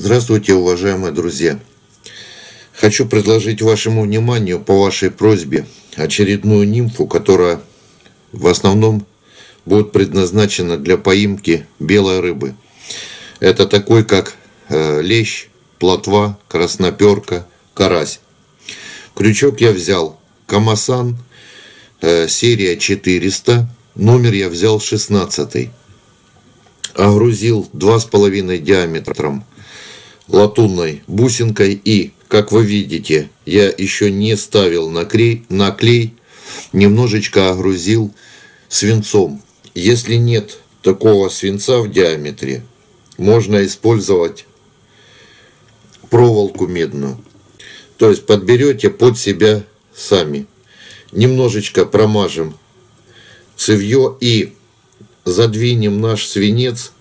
Здравствуйте, уважаемые друзья! Хочу предложить вашему вниманию по вашей просьбе очередную нимфу, которая в основном будет предназначена для поимки белой рыбы. Это такой, как э, лещ, плотва, красноперка, карась. Крючок я взял Камасан, э, серия 400, номер я взял 16 огрузил 2,5 диаметром латунной бусинкой и, как вы видите, я еще не ставил на клей, на клей немножечко огрузил свинцом. Если нет такого свинца в диаметре, можно использовать проволоку медную. То есть подберете под себя сами. Немножечко промажем цевье и задвинем наш свинец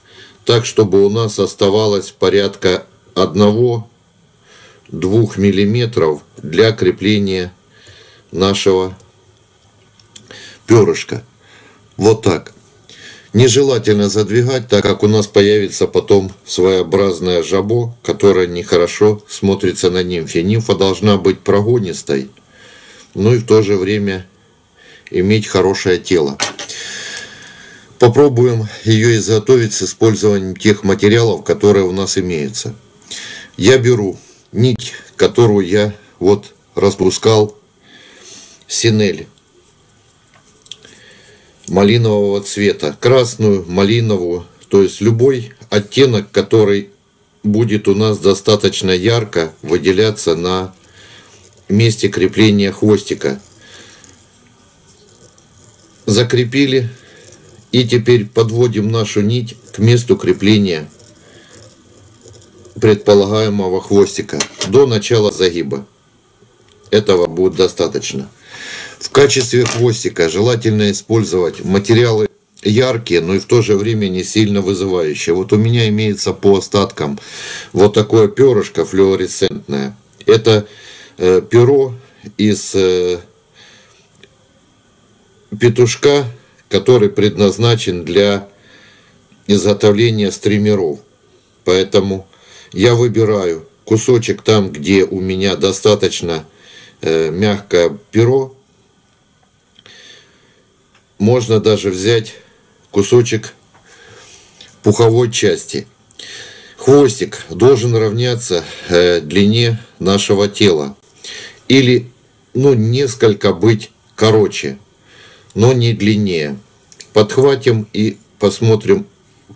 так, чтобы у нас оставалось порядка 1-2 миллиметров для крепления нашего перышка. Вот так. Нежелательно задвигать, так как у нас появится потом своеобразное жабо, которое нехорошо смотрится на нимфе. Нимфа должна быть прогонистой, но и в то же время иметь хорошее тело. Попробуем ее изготовить с использованием тех материалов, которые у нас имеются. Я беру нить, которую я вот распускал, синель малинового цвета, красную, малиновую, то есть любой оттенок, который будет у нас достаточно ярко выделяться на месте крепления хвостика. Закрепили и теперь подводим нашу нить к месту крепления предполагаемого хвостика до начала загиба. Этого будет достаточно. В качестве хвостика желательно использовать материалы яркие, но и в то же время не сильно вызывающие. Вот у меня имеется по остаткам вот такое перышко флуоресцентное. Это э, перо из э, петушка который предназначен для изготовления стримеров. Поэтому я выбираю кусочек там, где у меня достаточно э, мягкое перо. Можно даже взять кусочек пуховой части. Хвостик должен равняться э, длине нашего тела. Или ну, несколько быть короче но не длиннее. Подхватим и посмотрим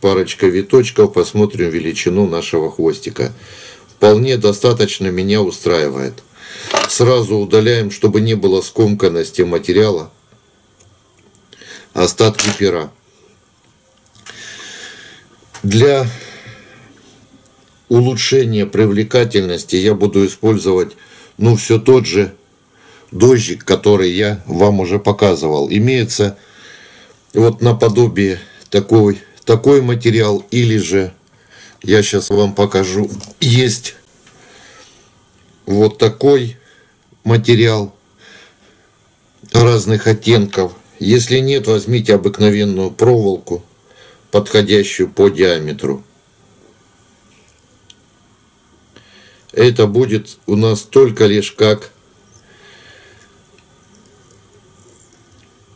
парочка виточков, посмотрим величину нашего хвостика. Вполне достаточно меня устраивает. Сразу удаляем, чтобы не было скомканности материала. Остатки пера. Для улучшения привлекательности я буду использовать ну все тот же дождик, который я вам уже показывал. Имеется вот наподобие такой, такой материал или же я сейчас вам покажу. Есть вот такой материал разных оттенков. Если нет, возьмите обыкновенную проволоку, подходящую по диаметру. Это будет у нас только лишь как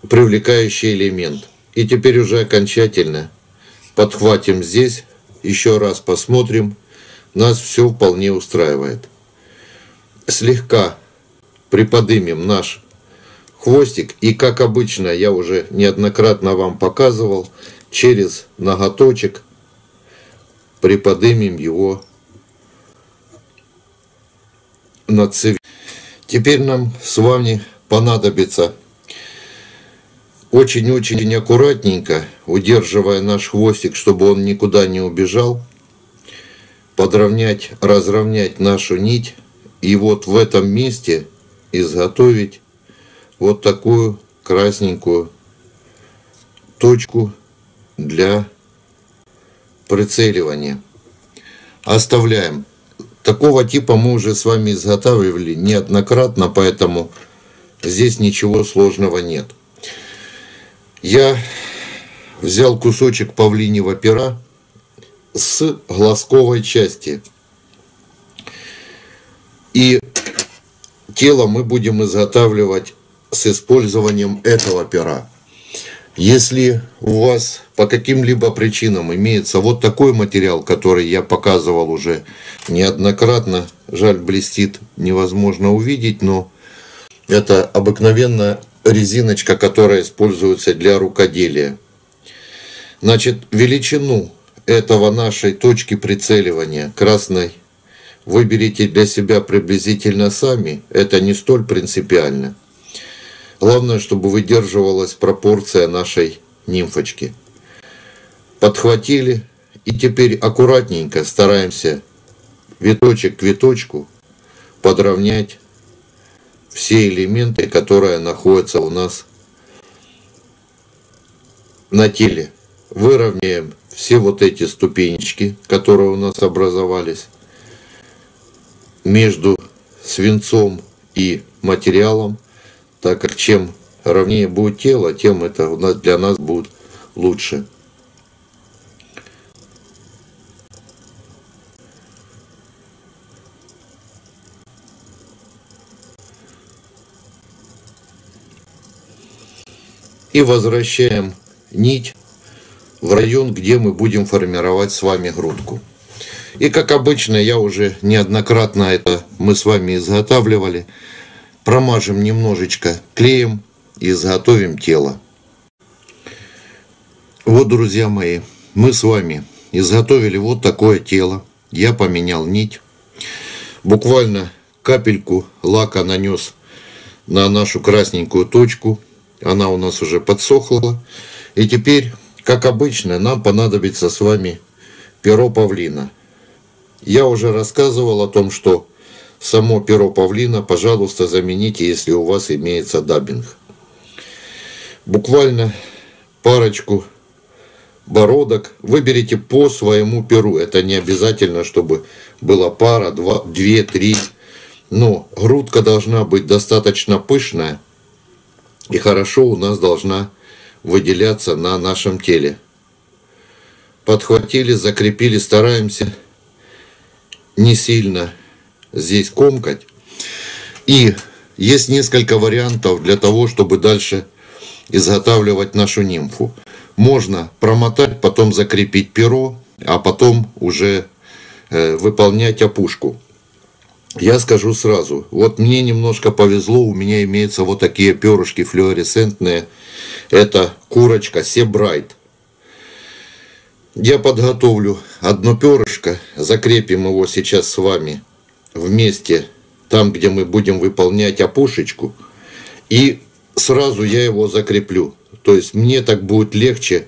привлекающий элемент. И теперь уже окончательно подхватим здесь, еще раз посмотрим, нас все вполне устраивает. Слегка приподнимем наш хвостик и как обычно я уже неоднократно вам показывал, через ноготочек приподнимем его на цевь. Теперь нам с вами понадобится очень-очень аккуратненько, удерживая наш хвостик, чтобы он никуда не убежал, подровнять, разровнять нашу нить и вот в этом месте изготовить вот такую красненькую точку для прицеливания. Оставляем. Такого типа мы уже с вами изготавливали неоднократно, поэтому здесь ничего сложного нет. Я взял кусочек павлиньего пера с глазковой части. И тело мы будем изготавливать с использованием этого пера. Если у вас по каким-либо причинам имеется вот такой материал, который я показывал уже неоднократно, жаль, блестит, невозможно увидеть, но это обыкновенная резиночка, которая используется для рукоделия. Значит, величину этого нашей точки прицеливания красной выберите для себя приблизительно сами, это не столь принципиально. Главное, чтобы выдерживалась пропорция нашей нимфочки. Подхватили и теперь аккуратненько стараемся виточек к виточку подровнять все элементы, которые находятся у нас на теле. Выровняем все вот эти ступенечки, которые у нас образовались между свинцом и материалом, так как чем ровнее будет тело, тем это для нас будет лучше. И возвращаем нить в район, где мы будем формировать с вами грудку. И как обычно, я уже неоднократно это мы с вами изготавливали. Промажем немножечко клеем и изготовим тело. Вот, друзья мои, мы с вами изготовили вот такое тело. Я поменял нить. Буквально капельку лака нанес на нашу красненькую точку. Она у нас уже подсохла. И теперь, как обычно, нам понадобится с вами перо павлина. Я уже рассказывал о том, что само перо павлина, пожалуйста, замените, если у вас имеется даббинг. Буквально парочку бородок выберите по своему перу. Это не обязательно, чтобы была пара, два, две, три. Но грудка должна быть достаточно пышная и хорошо у нас должна выделяться на нашем теле. Подхватили, закрепили, стараемся не сильно здесь комкать. И есть несколько вариантов для того, чтобы дальше изготавливать нашу нимфу. Можно промотать, потом закрепить перо, а потом уже э, выполнять опушку. Я скажу сразу, вот мне немножко повезло, у меня имеются вот такие перышки флуоресцентные. Это курочка Себрайт. Я подготовлю одно перышко, закрепим его сейчас с вами вместе, там, где мы будем выполнять опушечку, и сразу я его закреплю. То есть мне так будет легче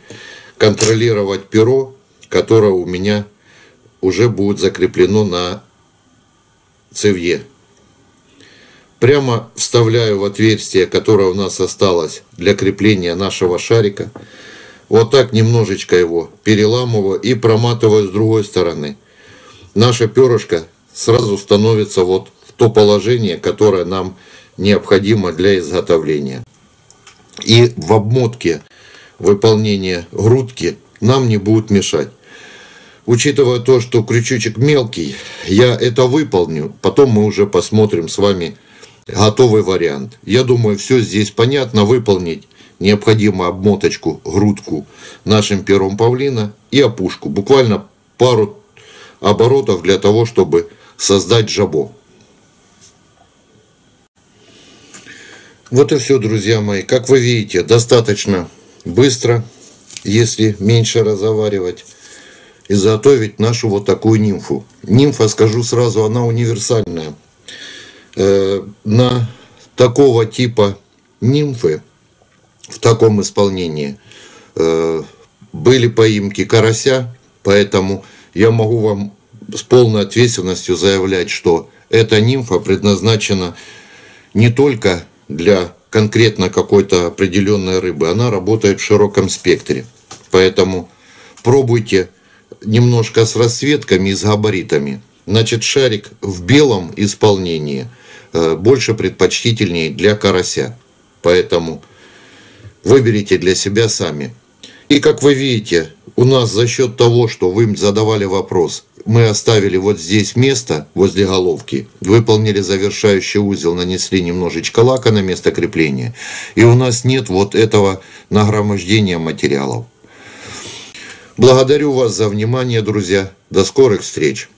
контролировать перо, которое у меня уже будет закреплено на цевье. Прямо вставляю в отверстие, которое у нас осталось для крепления нашего шарика. Вот так немножечко его переламываю и проматываю с другой стороны. Наше перышко сразу становится вот в то положение, которое нам необходимо для изготовления. И в обмотке выполнения грудки нам не будет мешать. Учитывая то, что крючочек мелкий, я это выполню. Потом мы уже посмотрим с вами готовый вариант. Я думаю, все здесь понятно. Выполнить необходимо обмоточку, грудку нашим пером павлина и опушку. Буквально пару оборотов для того, чтобы создать жабо. Вот и все, друзья мои. Как вы видите, достаточно быстро, если меньше разговаривать изготовить нашу вот такую нимфу. Нимфа, скажу сразу, она универсальная. Э, на такого типа нимфы в таком исполнении э, были поимки карася, поэтому я могу вам с полной ответственностью заявлять, что эта нимфа предназначена не только для конкретно какой-то определенной рыбы, она работает в широком спектре. Поэтому пробуйте немножко с расцветками и с габаритами. Значит, шарик в белом исполнении э, больше предпочтительнее для карася. Поэтому выберите для себя сами. И как вы видите, у нас за счет того, что вы задавали вопрос, мы оставили вот здесь место, возле головки, выполнили завершающий узел, нанесли немножечко лака на место крепления, и у нас нет вот этого нагромождения материалов. Благодарю вас за внимание, друзья. До скорых встреч!